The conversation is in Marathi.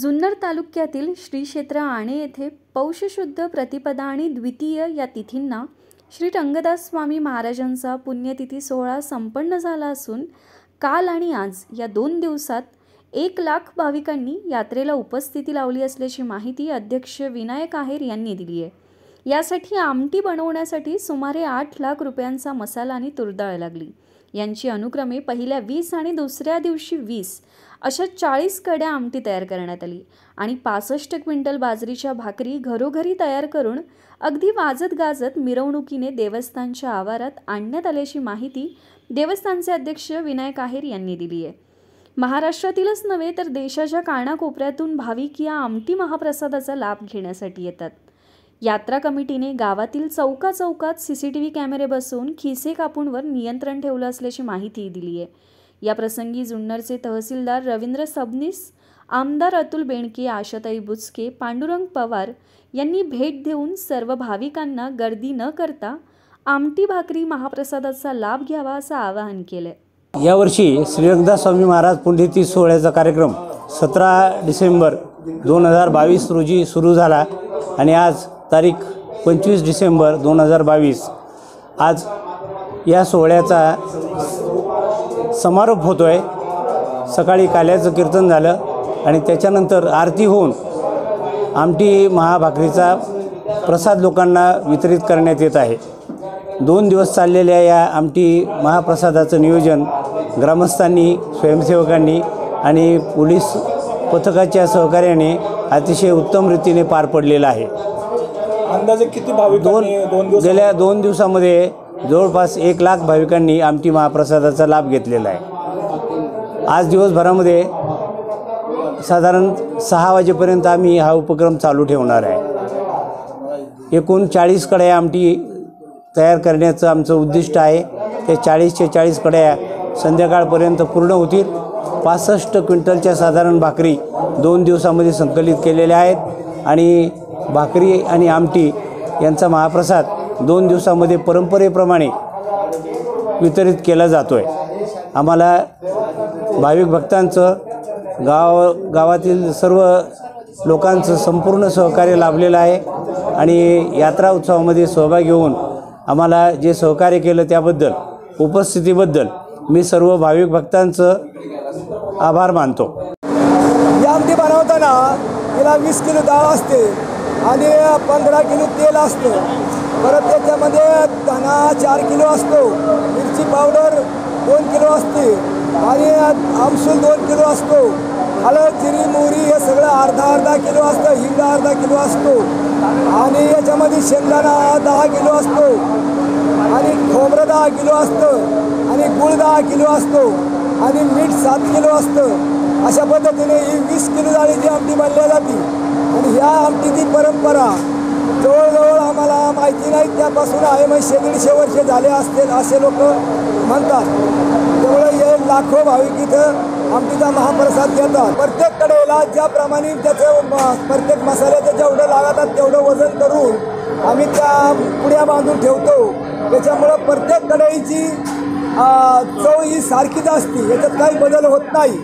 जुन्नर तालुक्यातील श्री क्षेत्र आणे येथे पौषशुद्ध प्रतिपदा आणि द्वितीय या तिथींना श्री रंगदास स्वामी महाराजांचा पुण्यतिथी सोहळा संपन्न झाला असून काल आणि आज या दोन दिवसात एक लाख भाविकांनी यात्रेला उपस्थिती लावली असल्याची माहिती अध्यक्ष विनायक आहेर यांनी दिली आहे. यासाठी आमटी बनवण्यासाठी सुमारे आठ लाख रुपयांचा मसाला आणि तुरडाळ लागली. यांची अनुक्रमे पहिल्या वीस आणि दुसऱ्या दिवशी वीस अशा चाळीस कड्या आमटी तयार करण्यात आली. आणि पासष्ट क्विंटल बाजरीच्या भाकरी घरोघरी तयार करून अगदी वाजत गाजत मिरवणुकीने देवस्थानच्या आवारात आणण्यात आल्याची माहिती देवस्थानचे अध्यक्ष विनायक आहेर यांनी दिली आहे. महाराष्ट्रातीलच नव्हे तर देशाच्या कानाकोपऱ्यातून भाविक या आमटी महाप्रसादाचा लाभ घेण्यासाठी येतात. यात्रा कमिटीने गावातील चौका चौकात सी सी टी व्ही कॅमेरे बसवून खिसे कापूनवर नियंत्रण ठेवलं असल्याची माहिती दिली आहे. या प्रसंगी जुन्नरचे तहसीलदार रवींद्र सबनीस आमदार अतुल बेणके आशाताई बुचके पांडुरंग पवार यांनी भेट देऊन सर्व भाविकांना गर्दी न करता आमटी भाकरी महाप्रसादाचा लाभ घ्यावा असं आवाहन केलंय. यावर्षी श्रीरंगदास स्वामी महाराज पुण्यतिथी सोहळ्याचा कार्यक्रम सतरा डिसेंबर दोन हजार बावीस रोजी सुरू झाला आणि आज तारीख पंचवीस डिसेंबर दोन हजार बावीस. आज या सोहळ्याचा समारोप होतो आहे सकाळी काल्याचं कीर्तन झालं आणि त्याच्यानंतर आरती होऊन आमटी महाभाकरीचा प्रसाद लोकांना वितरित करण्यात येत आहे. दोन दिवस चाललेल्या या आमटी महाप्रसादाचं नियोजन ग्रामस्थांनी स्वयंसेवकांनी आणि पोलीस पथकाच्या सहकार्याने अतिशय उत्तम रीतीने पार पडलेलं आहे. अंदाजे किती भाविक दोन दोन दिवस गेल्या दोन दिवसामध्ये जवळपास एक लाख भाविकांनी आमटी महाप्रसादाचा लाभ घेतलेला आहे. आज दिवसभरामध्ये साधारण सहा वाजेपर्यंत आम्ही हा उपक्रम चालू ठेवणार आहे. एकूण चाळीस कड्या आमटी तयार करण्याचं आमचं उद्दिष्ट आहे. ते चाळीसचे चाळीस कड्या संध्याकाळपर्यंत पूर्ण होतील. पासष्ट क्विंटलच्या साधारण भाकरी दोन दिवसामध्ये संकलित केलेल्या आहेत. आणि भाकरी आणि आमटी यांचा महाप्रसाद दोन दिवसामध्ये परंपरेप्रमाणे वितरित केला जातो आहे आम्हाला भाविक भक्तांचं गाव गावातील सर्व लोकांचं संपूर्ण सहकार्य लाभलेलं आहे आणि यात्रा उत्सवामध्ये सहभाग घेऊन आम्हाला जे सहकार्य केलं त्याबद्दल उपस्थितीबद्दल मी सर्व भाविक भक्तांचं आभार मानतो. या आमटी बनवताना तिला वीस किलो डाळ असते. आणि पंधरा किलो तेल असतं. परत त्याच्यामध्ये धना चार किलो असतो. मिरची पावडर दोन किलो असते. आणि आमसूल दोन किलो असतो. हळद जिरी मोहरी हे सगळं अर्धा अर्धा किलो असतं. हिंग अर्धा किलो असतो. आणि याच्यामध्ये शेंगदाणा दहा किलो असतो. आणि खोबरं दहा किलो असतं. आणि गुळ दहा किलो असतो. आणि मीठ सात किलो असतं. अशा पद्धतीने ही वीस किलो डाळीची आमटी बनल्या जाते. आणि ह्या आमटीची परंपरा. जवळजवळ आम्हाला माहिती नाही त्यापासून आहे म्हणजे दीडशे वर्ष झाले असतील असे लोक म्हणतात. त्यामुळे हे लाखो भाविक इथं आमटीचा महाप्रसाद घेतात. प्रत्येक कडेला ज्याप्रमाणे त्याचं प्रत्येक मसाल्याचं जेवढं लागतात तेवढं वजन करून आम्ही त्या पुड्या बांधून ठेवतो. त्याच्यामुळं प्रत्येक कढईची चव ही सारखीच असते. याच्यात काही बदल होत नाही.